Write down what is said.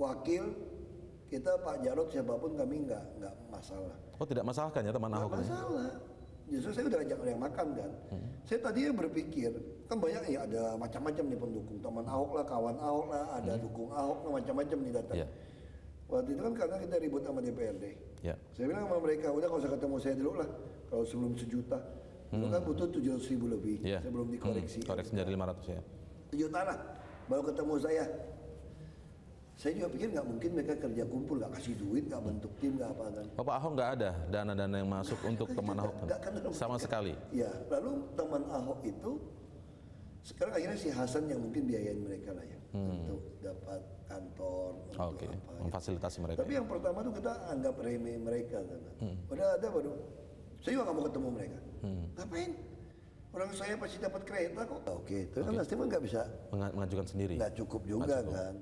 wakil kita Pak Jarod siapa pun kami nggak nggak masalah. Oh tidak masalah kan ya teman Ahok ini? masalah. Justru saya udah ajak yang makan kan. Hmm. Saya tadinya berpikir kan banyak ya ada macam-macam nih pendukung teman Ahok lah, kawan Ahok lah, ada dukung Ahok lah macam-macam nih datang. Hmm. Iya. Waktu itu kan karena kita ribut sama DPRD. Ya. Saya bilang sama mereka, udah kalau usah ketemu saya dulu lah. Kalau sebelum sejuta, itu kan butuh tujuh ribu lebih Hmm. Iya. sebelum dikoreksi. Hmm, koreksi menjadi 500 ya. Sejuta lah, baru ketemu saya. Saya juga pikir nggak mungkin mereka kerja kumpul, nggak kasih duit, nggak bentuk tim, nggak apa kan. Oh, Pak Ahok nggak ada dana-dana yang masuk untuk teman Ahok Nggak kan sama mereka. sekali. Ya, lalu teman Ahok itu sekarang akhirnya si Hasan yang mungkin biayain mereka lah ya untuk dapat kantor, untuk Hmm. Oke, apa. ya. memfasilitasi mereka. Tapi yang pertama tuh kita anggap remeh mereka kan. Hmm. Udah ada baru. Saya juga nggak mau ketemu mereka. Ngapain? Orang saya pasti dapat kereta kok. Oke, itu kan Nasdem kan nggak bisa, Menga- mengajukan sendiri. nggak cukup juga cukup. kan.